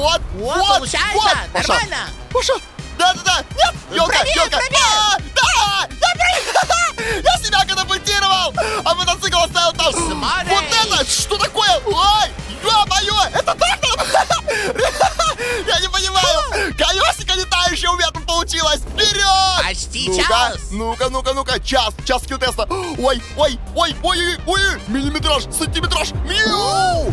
вот, Вот, вот, получается, вот. Паша, нормально. Паша, да-да-да, нет, елка, Пробей, елка. пробей. А, да, я, про- я себя катапультировал, а мотоцикл оставил там. Смотри. Вот это, что такое? Ой, ё-моё, это так Я не понимаю. Колесико летающее у меня тут получилось. Вперед! Почти Ну-ка, час. ну-ка, ну-ка, ну-ка, час, час скилл-теста. Ой, ой, ой, ой, ой, ой, миллиметраж, сантиметраж. Миу!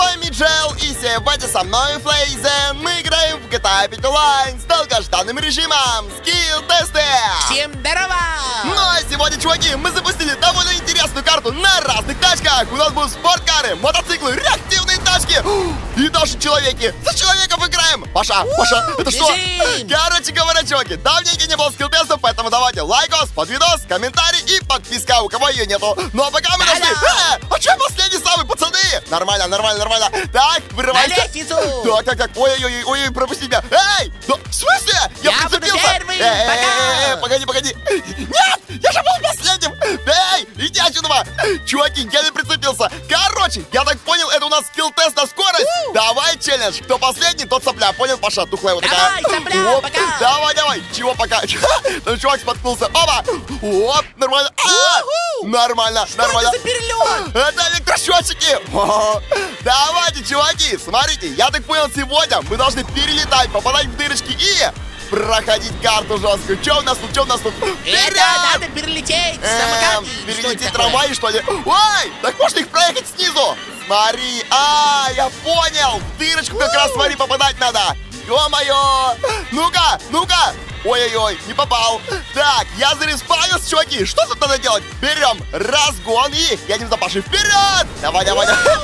Вами Джел, и сегодня со мной Флейзен. Мы играем в GTA 5 Online с долгожданным режимом скилл-тесты. Всем здорово! Ну а сегодня, чуваки, мы запустили довольно интересную карту на разных тачках. У нас будут спорткары, мотоциклы, реактивные тачки и даже человеки. За человеков играем. Паша, Паша, это что? Короче говоря, чуваки, давненько не было скилл-тестов, поэтому давайте лайкос под видос, комментарий и подписка, у кого ее нету. Ну а пока мы нашли... Э, а что последний самый, пацаны? Нормально, нормально, нормально. Так, На вырывайся. лестницу! Так, так, так, ой-ой-ой, ой, пропусти меня. Эй, да, в смысле? Я буду прицепился. первым, Э, э, пока. э, э, Погоди, погоди. Нет, я же был последним. Эй, отсюда. Чуваки, я не прицепился. Короче, я так понял, это у нас скилл-тест на скорость. Давай челлендж. Кто последний, тот сопля. Понял, Паша? Тухлая вот такая. Давай, сопля, Оп, пока. Давай, давай. Чего пока? Там чувак споткнулся. Оба. Оп, нормально. А. Нормально, Что нормально. это за? Это электросчетчики! Давайте, чуваки, смотрите, я так понял, сегодня мы должны перелетать, попадать в дырочки и проходить карту жесткую. Что у нас тут, что у нас тут? Это Вперед! надо перелететь Эм, самокаты. Что это перелететь такое? трамваи, что ли? Ой, так можно их проехать снизу? Смотри, а, я понял, в дырочку как раз, смотри, попадать надо. Ё-моё! Ну-ка, ну-ка! Ой-ой-ой, не попал. Так, я зареспавнился, чуваки. Что тут надо делать? Берем разгон и едем за Пашей вперед! Давай, давай, давай.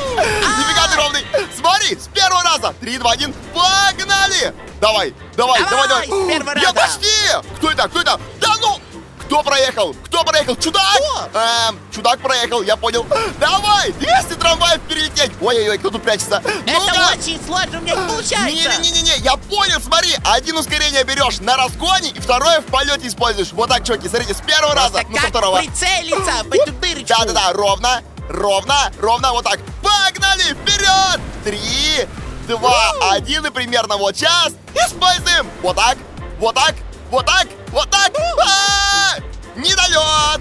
Нифига ты ровный. Смотри, с первого раза. Три, два, один. Погнали! Давай, давай, давай, Давай, давай. Я почти! Кто это? Кто это? Да ну! Кто проехал? Кто проехал? Чудак? Эм, чудак проехал, я понял. Давай, 200 трамваев перелететь. Ой-ой-ой, кто тут прячется? Это Ну-ка. очень сложно, у меня не получается. Не-не-не-не, я понял, смотри, один ускорение берешь на разгоне, и второе в полете используешь. Вот так, чуваки, смотрите, с первого раза, Просто ну, со второго. прицелиться в эту дырочку? Да-да-да, ровно, ровно, ровно, вот так. Погнали, вперед! Три, два, один, и примерно вот сейчас. Используем. Вот так, вот так, вот так, вот так. А, Недолет!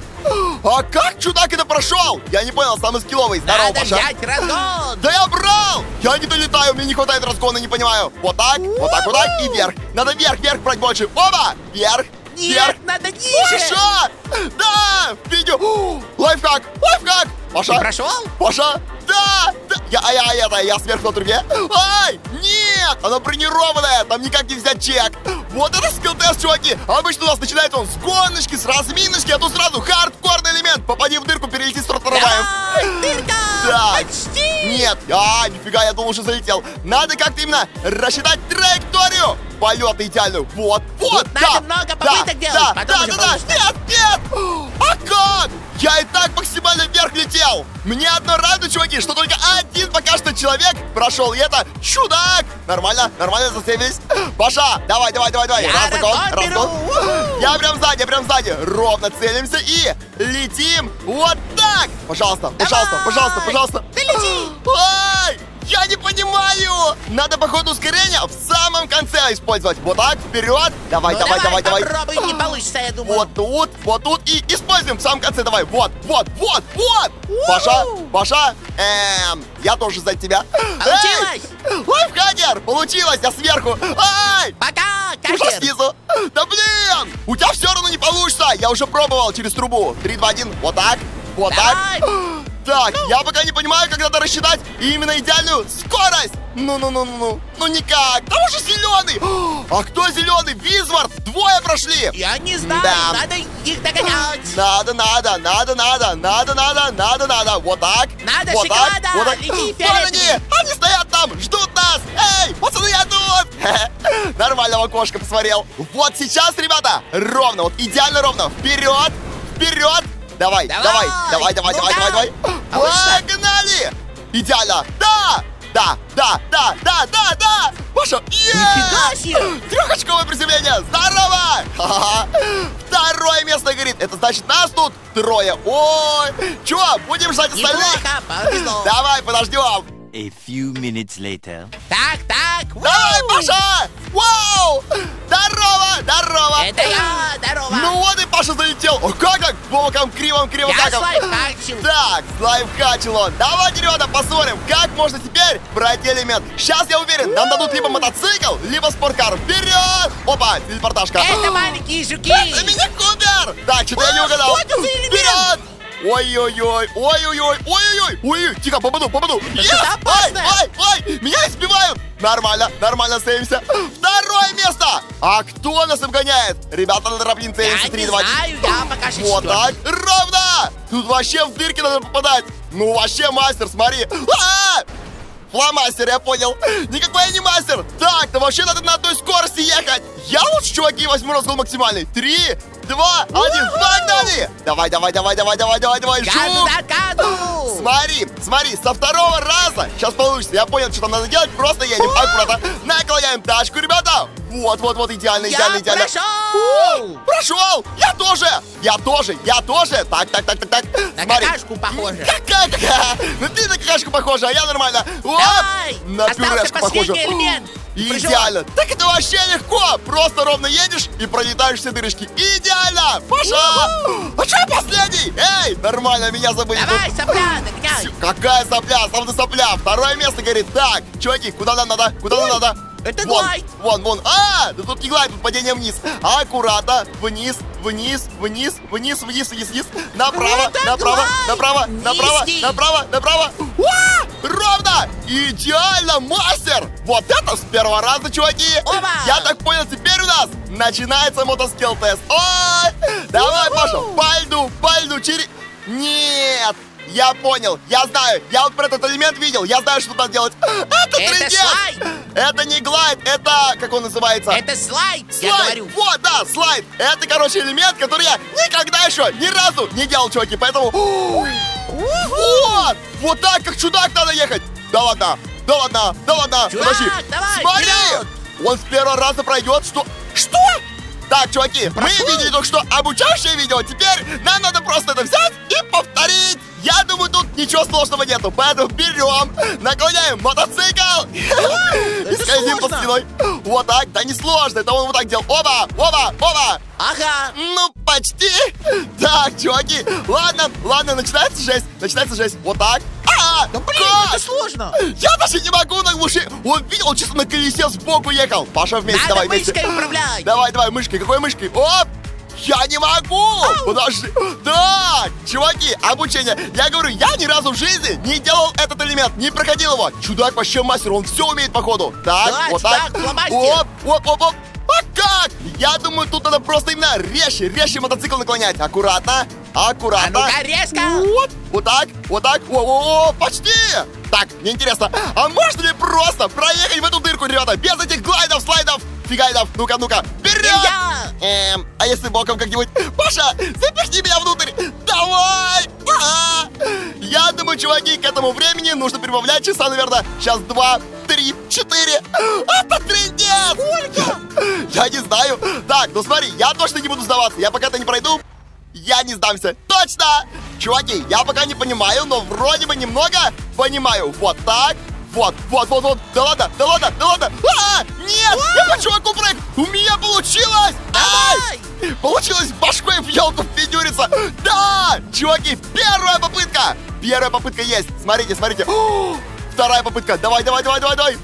А как чудак это прошел? Я не понял, самый скилловый. Здорово, Надо Паша. взять разгон. Да я брал! Я не долетаю, мне не хватает разгона, не понимаю. Вот так, вот так, вот так и вверх. Надо вверх, вверх брать больше. Оба! Вверх, вверх. Нет, надо ниже. Паша! Да! Видео! Лайфхак! Лайфхак! Ты Паша! прошел? Паша! Да! да! Я, а я, я, это, я сверху на трубе. Ай! Нет! Она бронированная! Там никак не взять чек! Вот это скилл-тест, чуваки! Обычно у нас начинается он с гоночки, с разминочки, а тут сразу хардкорный элемент. Попади в дырку, перелети с. Давай, дырка. Да. Почти. Нет, а, нифига, я думал, что залетел. Надо как-то именно рассчитать траекторию полета идеальную. Вот, вот, Тут да, надо много да, попыток делать, да, потом да, да, да, получится. нет, нет. А как? Я и так максимально вверх летел. Мне одно радует, чуваки, что только один пока что человек прошел, и это чудак. Нормально, нормально засейвились. Паша, давай, давай, давай, давай. Я разгон беру. разгон. Уху. Я прям сзади, я прям сзади. Ровно целимся и летим вот так. Пожалуйста, пожалуйста, Давай. пожалуйста, пожалуйста. Ты лети. Ай! Я не понимаю! Надо, походу, ускорение в самом конце использовать. Вот так, вперед. Давай, Ну, давай, давай, давай. Попробуй, не получится, я думаю. Вот тут, вот тут и используем в самом конце. Давай, вот, вот, вот, вот. Паша, Паша, эм, я тоже за тебя. Получилось? Эй, лайфхакер, получилось, я сверху. Ай! Пока, Уже катер. снизу. Да блин! У тебя все равно не получится. Я уже пробовал через трубу. 3, 2, 1. Вот так. Вот Давай. так. Так, я пока не понимаю, как надо рассчитать именно идеальную скорость. Ну-ну-ну-ну-ну. Ну никак. Там уже зеленый. А кто зеленый? Визвард. Двое прошли. Я не знаю, Да. надо их догонять. Надо, надо, надо, надо, надо, надо, надо, надо. Вот так. Надо вот шоколада. так, вот так. Лети Вон они, они стоят там, ждут нас. Эй, пацаны, я тут. Нормального кошка посмотрел. Вот сейчас, ребята, ровно, вот идеально ровно. Вперед, вперед. Давай, Давай. давай, давай, давай, давай, Ну-ка. давай, давай. Получится. Погнали. Идеально. Да. Да, да, да, да, да, да! Паша, Нифига себе! Трехочковое приземление! Здорово! Второе место горит. Это значит, нас тут трое. Ой! Чё, будем ждать остальных? Давай, подождем. A few minutes later. Так, так. Давай! Паша! Вау! Здорово, здорово! Это я, здорово. Ну вот и Паша залетел. О, как так? Боком, кривом, кривом, я таком. слайфхачил. Так, лайфхачил он. Давайте, ребята, посмотрим, как можно теперь пройти элемент. Сейчас, я уверен, нам дадут либо мотоцикл, либо спорткар. Вперед! Опа, телепортажка. Это маленькие жуки. Это мини-кубер! Так, что-то я не угадал. Вперед! Ой-ой-ой, ой-ой-ой, ой-ой-ой, ой, тихо, попаду, попаду. Yes! опасное. ой, ой, меня избивают. Нормально, нормально стоимся. Второе место. А кто нас обгоняет? Ребята на трамплин Я целимся. не 3, 2, 1. знаю, я пока Вот так, ровно! Тут вообще в дырки надо попадать. Ну, вообще мастер, смотри. А! Фломастер, я понял. Никакой я не мастер. Так, то вообще надо на одной скорости ехать. Я лучше, чуваки, возьму разгон максимальный. Три, два, один, погнали! Давай, давай, давай, давай, давай, давай, давай, жук! газу. Смотри, смотри, со второго раза сейчас получится. Я понял, что там надо делать. Просто едем аккуратно. Наклоняем тачку, ребята. Вот, вот, вот, идеально, идеально, Я идеально. прошел. Прошел! Я тоже! Я тоже! Я тоже! Так, так, так, так, так. На Смотри. какашку похоже. Какая, какая? Ну ты на какашку похожа, а я нормально. Вот! Давай. На пюрешку похоже. элемент. Прыжок. Идеально. Так это вообще легко. Просто ровно едешь и пролетаешь все дырочки. Идеально! Паша! А что я последний? Эй, нормально, меня забыли. Давай, тут. сопля, догоняй. Какая сопля? Сам ты сопля. Второе место говорит. Так, чуваки, куда нам надо? Куда нам надо? Это вон, глайд. Вон, вон. А, да тут не глайд, тут падение вниз. Аккуратно. Вниз, вниз, вниз, вниз, вниз, вниз, вниз. Направо, Это направо, глайд. направо, направо, Низкий. направо, направо. Уа! Ровно! Идеально, мастер! Вот это с первого раза, чуваки! Оба! Я так понял, теперь у нас начинается мотоскилл тест. Ой! Давай, Паша, по льду, по льду, через... Нет! Я понял, я знаю, я вот про этот элемент видел, я знаю, что надо делать. Это, Это трындец! слайд. Это не глайд, это, как он называется? Это слайд, я Слайд! говорю. Вот, да, слайд! Это, короче, элемент, который я никогда еще ни разу не делал, чуваки, поэтому... Вот! Вот так, как чудак надо ехать! Да ладно, да ладно, да ладно, Чувак, подожди! давай, Смотри! вперед! Он с первого раза пройдет, что... Что? Так, чуваки, мы Прошел? видели только что обучающее видео, теперь нам надо просто это взять и повторить! Я думаю, тут ничего сложного нету, поэтому берем, наклоняем мотоцикл и скользим по спиной. Вот так, да не сложно, это он вот так делал. Оба, оба, оба! Ага. Ну, почти. Так, чуваки, ладно, ладно, начинается жесть, начинается жесть. Вот так. А, Да блин, как? это сложно. Я даже не могу на глуши. Он видел, он чисто на колесе сбоку ехал. Паша вместе, Надо давай вместе. мышкой управлять. Давай, давай, мышкой. Какой мышкой? Оп! Я не могу! Подожди. Так, чуваки, обучение. Я говорю, я ни разу в жизни не делал этот элемент, не проходил его. Чудак вообще мастер, он все умеет, походу. Так, Да, вот чудак, так. фломастер. Оп, оп, оп, оп. А как? Я думаю, тут надо просто именно резче, резче мотоцикл наклонять. Аккуратно, А аккуратно. ну-ка, резко. Вот, вот так, вот так, о, о, о, почти! Так, мне интересно, а можно ли просто проехать в эту дырку, ребята, без этих глайдов, слайдов, фигайдов? Ну-ка, ну-ка, вперед! Эм, а если боком как-нибудь? Паша, запихни меня внутрь! Давай! А! Я думаю, чуваки, к этому времени нужно прибавлять часа, наверное, сейчас два, три, четыре. Это трендец! Сколько? Я не знаю. Так, ну смотри, я точно не буду сдаваться. Я пока это не пройду, я не сдамся. Точно! Чуваки, я пока не понимаю, но вроде бы немного понимаю. Вот так. Вот, вот, вот, вот. Да ладно, да ладно, да ладно. А, нет, я по чуваку прыг. У меня получилось. Давай. Ай! Получилось башкой в елку впендюриться. Да, чуваки, первая попытка. Первая попытка есть. Смотрите, смотрите. О, Вторая попытка. Давай, давай, давай, давай, давай.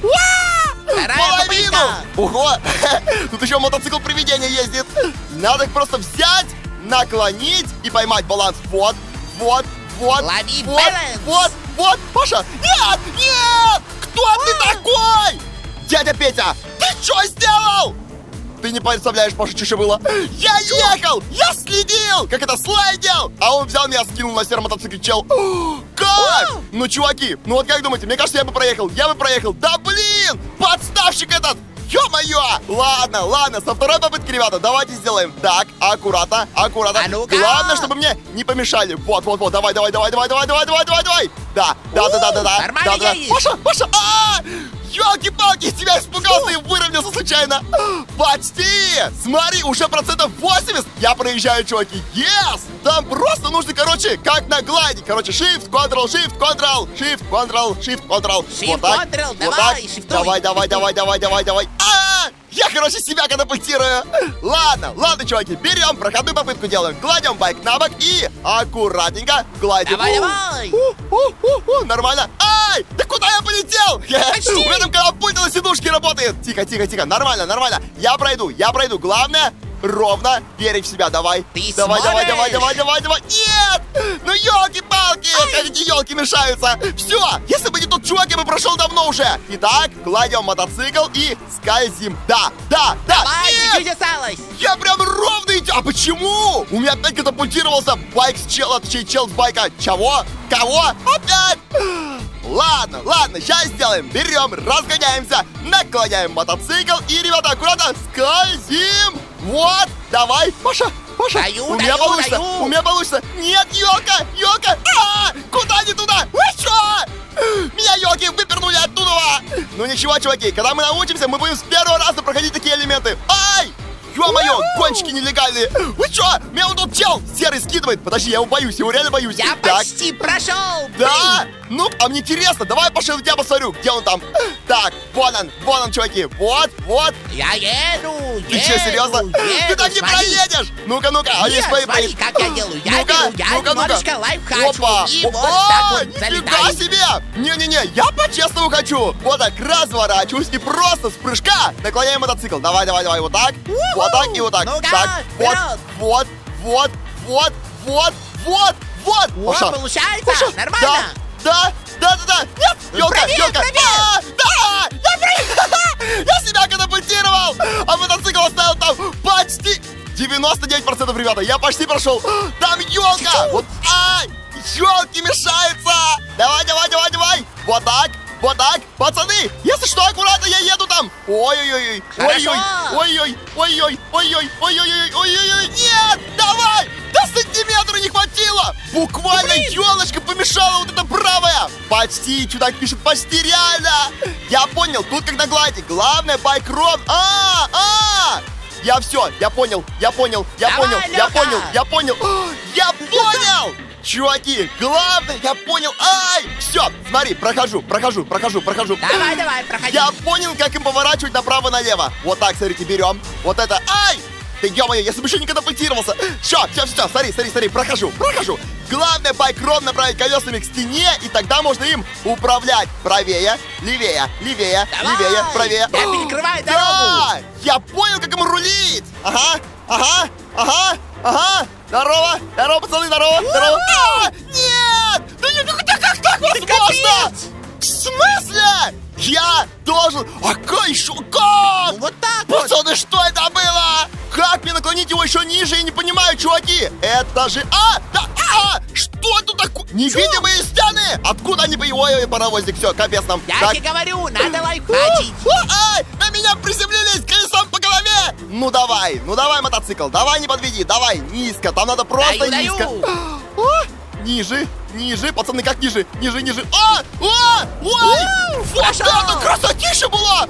Половину! Ого! Тут еще мотоцикл привидения ездит. Надо их просто взять, наклонить и поймать баланс. Вот, вот, вот. Лови вот, баланс. вот, вот. Паша, нет, нет! Кто ты такой? Дядя Петя, ты что сделал? Ты не представляешь, Паша, что еще было? Я ехал! Я следил! Как это слайдил! А он взял меня, скинул на сером мотоцикле, чел. Как? Ну, чуваки, ну вот как думаете? Мне кажется, я бы проехал. Я бы проехал. Да блин! Подставщик этот! Ё-моё! Ладно, ладно, со второй попытки, ребята, давайте сделаем. Так, аккуратно, аккуратно. А ну-ка! Главное, чтобы мне не помешали. Вот, вот, вот, давай, давай, давай, давай, давай, давай, давай, давай, давай. Да, да, да, да, да, да. Нормально да, да. Паша, Паша, а! Елки-палки, тебя испугался и выровнялся случайно. Почти! Смотри, уже процентов 80 я проезжаю, чуваки. Yes! Там просто нужно, короче, как на глади. Короче, shift, control, shift, control, shift, control, shift, control. Shift, вот так, control, вот давай, так. шифтуй, Давай, давай, давай, давай, давай, давай. А! Я, короче, себя катапультирую. Ладно, ладно, чуваки, берем, проходную попытку делаем. Кладем байк на бок и аккуратненько гладим. Давай, давай. Нормально. Ай! Да куда я полетел? Почти. Меня там катапульт на сидушке работает. Тихо, тихо, тихо. Нормально, нормально. Я пройду, я пройду. Главное, ровно верить в себя. Давай. Ты давай, давай, давай, давай, давай, давай. Нет! Ну елки-палки! Как эти елки мешаются. Все! Если бы не тот чувак, я бы прошел давно уже. Итак, кладем мотоцикл и скользим. Да, да, да. Давай, Нет! осталось. Я прям ровно иди. А почему? У меня опять катапультировался байк с чела, точнее, чел с байка. Чего? Кого? Опять? Ладно, ладно, сейчас сделаем. Берем, разгоняемся, наклоняем мотоцикл и, ребята, аккуратно скользим. Вот, давай, Паша, Паша. Даю, у меня даю, получится, даю. у меня получится. Нет, елка, елка. А, куда не туда? Вы что? Меня елки выпернули оттуда. Ну ничего, чуваки, когда мы научимся, мы будем с первого раза проходить такие элементы. Ай! Ё-моё, кончики нелегальные! Вы чё? Меня вот тут чел серый скидывает! Подожди, я его боюсь, я его реально боюсь! Я так, почти прошел. да! Ну, а мне интересно, давай на тебя посмотрю, где он там. Так, вон он, вон он, чуваки, вот, вот. Я еду, Ты что, серьезно? еду, Ты так не смотри. проедешь! Ну-ка, ну-ка, а здесь смотри, смотри, как я делаю. Я Ну-ка, беру, я ну-ка, ну-ка. немножко лайфхачу. Опа! И вот так вот залетаю. себе! Не-не-не, я по-честному хочу! Вот так, разворачиваюсь и просто с прыжка наклоняю мотоцикл. Давай, давай, давай, вот так, вот так и вот так. Ну-ка, так, вот, вот, вот, вот, вот, вот, вот. О, Паша, получается? Паша, Нормально? Да, да, да, да, да. Нет, елка, Пробег, елка. А, да, я, при- я себя катапультировал, а мотоцикл оставил там почти 99%, ребята, я почти прошел. Там елка, вот, ай, елки мешаются. Давай, давай, давай, давай. Вот так, вот так, пацаны, если что, аккуратно, я еду там. Ой-ой-ой, ой-ой, ой-ой, ой-ой, ой-ой, ой-ой, ой-ой, нет, давай, до сантиметра не хватило. Буквально елочка помешала вот эта правая. Почти, чудак пишет, почти реально. Я понял, тут как на глади, главное байк ров. А, а, я все, я понял, я понял, я Давай, понял, я понял, я понял, я понял! Чуваки, главное, я понял, ай! Все, смотри, прохожу, прохожу, прохожу, прохожу. Давай, давай, проходи. Я понял, как им поворачивать направо-налево. Вот так, смотрите, берем. Вот это, ай! Да ё-моё, я еще не катапультировался. Все, все, все, смотри, смотри, смотри, прохожу, прохожу. Главное, байк ровно направить колесами к стене, и тогда можно им управлять. Правее, левее, левее, Давай. левее, правее. Я перекрываю Да, дорогу. я понял, как ему рулить. Ага, ага, ага, ага. Здорово, здорово, пацаны, здорово, здорово. А, нет! Да не, как, как, как так возможно? В смысле? Я должен... А как еще? Как? Ну, Вот так вот. Пацаны, что это было? Как мне наклонить его еще ниже? Я не понимаю, чуваки. Это же... А! Да! А! Что это такое? Невидимые стены! Откуда они... Ой, ой, паровозик, все, капец нам. Я Так. тебе говорю, надо лайфхачить. Ай! На меня приземлились колесом по голове! Ну давай, ну давай, мотоцикл, давай не подведи, давай, низко, там надо просто Даю, даю. низко. О, ниже, ниже, пацаны, как ниже, ниже, ниже. А! А! Ой! Вот это красотища была!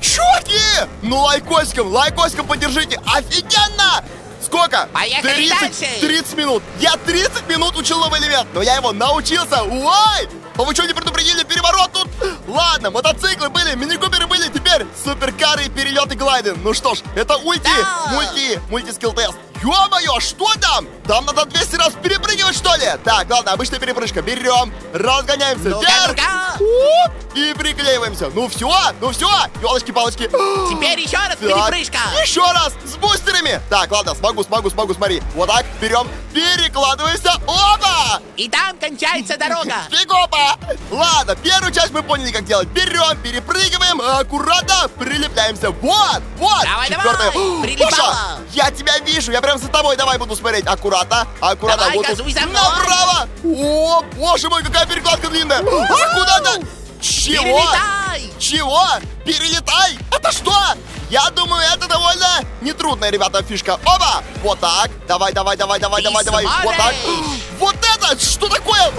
Чуваки! Ну лайкосиком, лайкосиком поддержите, офигенно! Сколько? Поехали 30, дальше. 30 минут. Я 30 минут учил новый элемент, но я его научился. Ой! А вы что, не предупредили переворот тут? Ладно, мотоциклы были, мини-куперы были, теперь суперкары, перелеты, глайды. Ну что ж, это ульти, Да. мульти, мульти-скилл-тест. Ё-моё, что там? Там надо 200 раз перепрыгивать, что ли? Так, ладно, обычная перепрыжка. Берем, разгоняемся Ну-ка, вверх. Оп, И приклеиваемся. Ну все, ну все, елочки-палочки. Теперь еще раз Так, перепрыжка. Еще раз с бустерами. Так, ладно, смогу, смогу, смогу, смотри. Вот так, берем, перекладываемся. Оба! И там кончается дорога. Фигопа! Ладно, первую часть мы поняли, как делать. Берем, перепрыгиваем, аккуратно прилепляемся. Вот, вот. Давай, Четвертая. давай, прилипала. Паша, я тебя вижу, я прям за тобой. Давай буду смотреть. Аккуратно, аккуратно. Давай, вот газуй за мной. Направо. О, боже мой, какая перекладка длинная. А куда-то. Чего? Перелетай. Чего? Перелетай? Это что? Я думаю, это довольно нетрудная, ребята, фишка. Оба! Вот так. Давай, давай, давай, давай, Ты давай, давай. Вот так. Вот это! Что такое?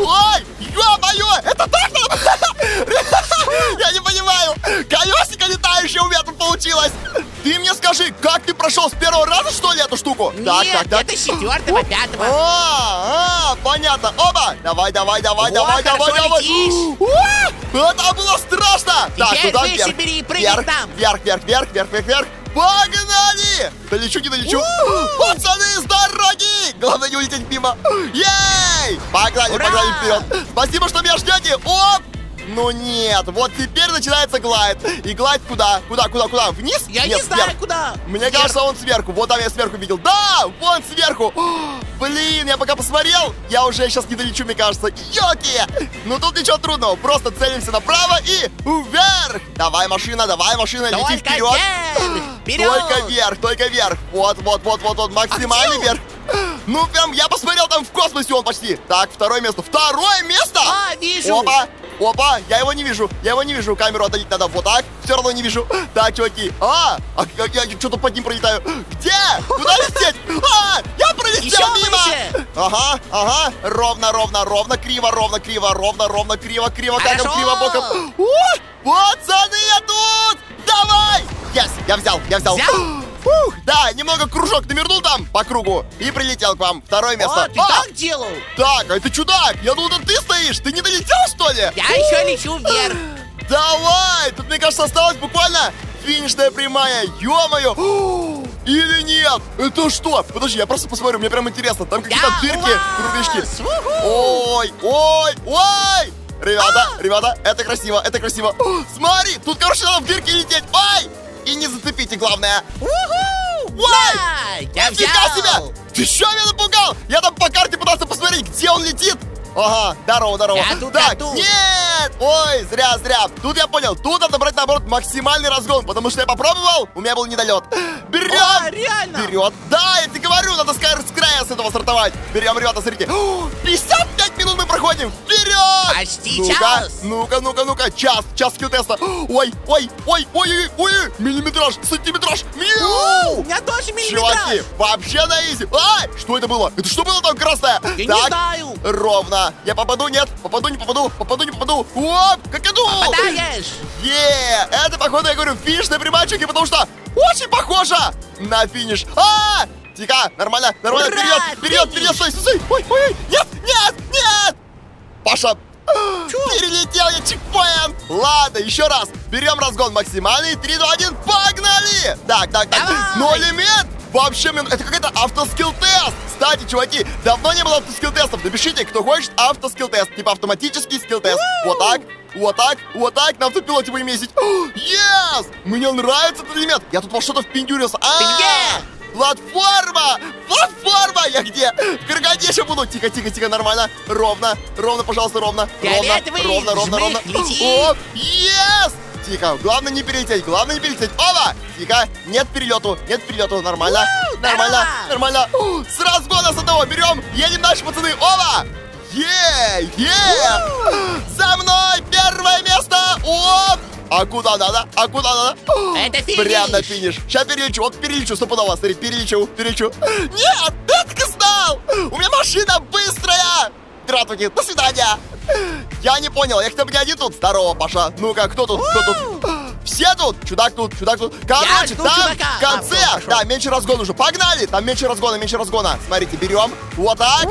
Штуку? так, Нет, так, так. это с четвертого, пятого. А, а, понятно. Оба! Давай, давай, давай, О, давай, давай, давай. Это было страшно! Так, туда выше вверх. бери вверх, к нам. вверх, вверх, вверх, вверх, вверх, вверх. Погнали! Долечу, не долечу. Пацаны, с дороги! Главное не улететь мимо. Ей! Погнали, Ура! погнали вперед. Спасибо, что меня ждете. Оп! Ну нет, вот теперь начинается глайд. И глайд куда? Куда, куда, куда? Вниз? Я Нет, не знаю, вверх. куда. Мне Вверх. кажется, он сверху. Вот там я сверху видел. Да, вон сверху. О, Блин, я пока посмотрел, я уже сейчас не долечу, мне кажется. Йоки! Ну тут ничего трудного. Просто целимся направо и вверх. Давай, машина, давай, машина, лети Только вперед. вверх! Вперед! Только вверх, только вверх. Вот, вот, вот, вот, вот, максимальный Атью! вверх. Ну, прям, я посмотрел, там в космосе он почти. Так, второе место. Второе место! А, вижу. Опа! Опа! Я его не вижу! Я его не вижу! Камеру отдалить надо вот так! Все равно не вижу! Так, чуваки! А! а я, я что-то под ним пролетаю! Где? Куда лететь? А! Я пролетел Еще мимо! выше! Ага, ага! Ровно, ровно, ровно, криво, ровно, криво, ровно, ровно, криво, криво, как криво боком! О! Пацаны, я тут! Давай! Yes, я взял, я взял! Взял? Фух, да, немного кружок навернул там по кругу и прилетел к вам. Второе место. О, ты А! так делал? Так, а это чудак! Я думал, это ты стоишь! Ты не долетел, что ли? Я еще лечу вверх. Давай! Тут, мне кажется, осталось буквально финишная прямая. Ё-моё! Или нет? Это что? Подожди, я просто посмотрю, мне прям интересно. Там какие-то Я дырки, у кругляшки. Ой, ой, ой! Ребята, ребята, это красиво, это красиво. О, Смотри, тут, короче, надо в дырки лететь. Ой! И не зацепите, главное. Уху! Ой! Да, я Нифига взял. себе! Ты что меня напугал? Я там по карте пытался посмотреть, где он летит. Ага, здорово, здорово. Я тут, так, я тут. нет! Ой, зря, зря. Тут я понял, тут надо брать, наоборот, максимальный разгон, потому что я попробовал, у меня был недолет. Берем! О, реально? Вперед! Да, я тебе говорю, надо с края, с этого стартовать. Берем, ребята, смотрите. О, 55 минут мы проходим. Вперед! Почти ну-ка, час. Ну-ка, ну-ка, ну-ка, час, час скилл-теста. Ой, ой, ой, ой, ой, ой, миллиметраж, сантиметраж. У Мяу! меня тоже Чуваки, миллиметраж. вообще на изи. Ай, что это было? Это что было там красное? Я не так, знаю. ровно. Я попаду, нет? Попаду, не попаду, попаду, не попаду. Оп, как иду. Попадаешь. Е, это, походу, я говорю, финиш на приматчике, потому что очень похоже на финиш. А, тихо, нормально, нормально, Ура, вперед, вперед, финиш. вперед, стой, стой, стой. Ой, ой, ой, нет, нет, нет. Паша, перелетел я чекпоинт. Ладно, еще раз. Берем разгон максимальный. 3, 2, 1, погнали. Так, так, так. Давай. Но лимит Вообще, блин, это какой-то автоскилл-тест! Кстати, чуваки, давно не было автоскилл-тестов. Напишите, кто хочет автоскилл-тест. Типа автоматический скилл-тест. Вот так, вот так, вот так, на автопилоте будем ездить. Yes! Мне нравится этот элемент. Я тут во что-то впендюрился. А, Ты где? Платформа! Платформа! Я где? В Караганде буду. Тихо, тихо, тихо, нормально. Ровно, ровно, пожалуйста, ровно. Ровно, ровно, ровно, ровно. Оп, yes! Тихо, главное не перелететь, главное не перелететь. Оба! Тихо, нет перелету, нет перелету, нормально, Уу, нормально, нормально. О, С разгона с одного берем, едем дальше, пацаны. Оба! Е, е! За мной первое место! Оп! А куда надо? А куда надо? Это финиш. Прям на финиш. Сейчас перелечу, вот перелечу, стопудово, смотри, перелечу, перелечу. Нет, и знал! У меня машина быстрая! Здравствуйте, до свидания! Я не понял, я хотя бы не один тут. Здорово, Паша. Ну-ка, кто тут? Кто тут? Все тут? Чудак тут, чудак тут. Короче, там чудака. в конце, А, да, меньше разгон уже. Погнали! Там меньше разгона, меньше разгона. Смотрите, берем. Вот так.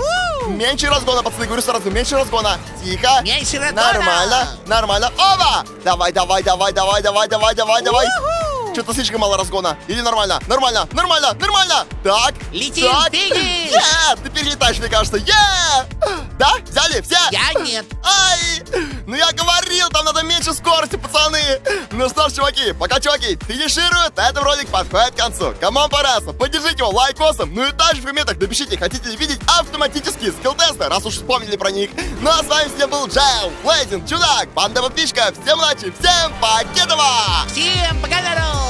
Меньше разгона, пацаны, говорю сразу, меньше разгона. Тихо. Меньше разгона. Нормально, нормально. Оба! Давай, давай, давай, давай, давай, давай, давай, давай. Что-то слишком мало разгона. Или нормально? Нормально, нормально, нормально. Так. Летим, так. финиш. Е, ты перелетаешь, мне кажется. Е! Да? Взяли? Все? Я нет. Ай! Ну я говорил, там надо меньше скорости, пацаны! Ну что ж, чуваки, пока чуваки финишируют, а этот ролик подходит к концу. Кому он понравился, поддержите его лайкосом, ну и также в комментах напишите, хотите ли видеть автоматические скилл-тесты, раз уж вспомнили про них. Ну а с вами сегодня был Джайл, Блейзин, Чудак, банда подписчиков. Всем удачи, всем покедова! Всем пока, народ.